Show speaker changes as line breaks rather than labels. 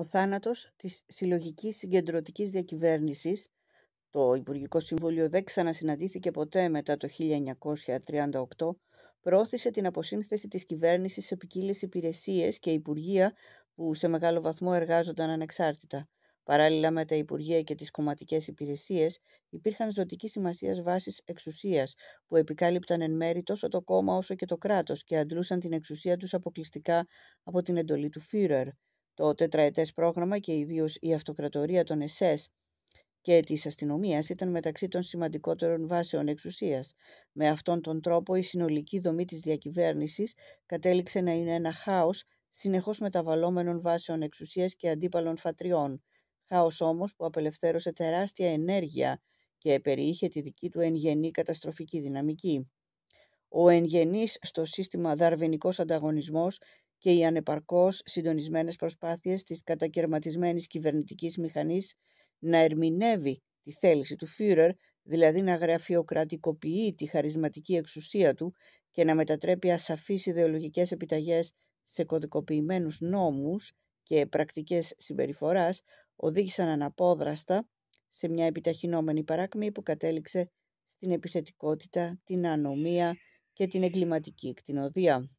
Ο θάνατος της συλλογικής συγκεντρωτικής διακυβέρνησης, το Υπουργικό Συμβούλιο δεν ξανασυναντήθηκε ποτέ μετά το 1938, προώθησε την αποσύνθεση της κυβέρνησης σε ποικίλες υπηρεσίες και υπουργεία που σε μεγάλο βαθμό εργάζονταν ανεξάρτητα. Παράλληλα με τα Υπουργεία και τις κομματικές υπηρεσίες, υπήρχαν ζωτική σημασία βάσεις εξουσίας, που επικάλυπταν εν μέρη τόσο το κόμμα όσο και το κράτος και αντλούσαν την εξουσία τους αποκλειστικά από την εντολή του Führer. Το τετραετές πρόγραμμα και ιδίως η αυτοκρατορία των ΕΣΕΣ και της αστυνομίας ήταν μεταξύ των σημαντικότερων βάσεων εξουσίας. Με αυτόν τον τρόπο η συνολική δομή της διακυβέρνησης κατέληξε να είναι ένα χάος συνεχώς μεταβαλλόμενων βάσεων εξουσίας και αντίπαλων φατριών. Χάος όμως που απελευθέρωσε τεράστια ενέργεια και περιείχε τη δική του εν καταστροφική δυναμική. Ο εν στο σύστημα δαρβενικός ανταγωνισμός και οι ανεπαρκώς συντονισμένες προσπάθειες της κατακαιρματισμένης κυβερνητικής μηχανής να ερμηνεύει τη θέληση του Φύρερ, δηλαδή να γραφειοκρατικοποιεί τη χαρισματική εξουσία του και να μετατρέπει ασαφείς ιδεολογικές επιταγές σε κωδικοποιημένους νόμους και πρακτικές συμπεριφοράς, οδήγησαν αναπόδραστα σε μια επιταχυνόμενη παράκμη που κατέληξε στην επιθετικότητα, την ανομία και την εγκληματική εκτινοδία.